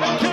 Okay.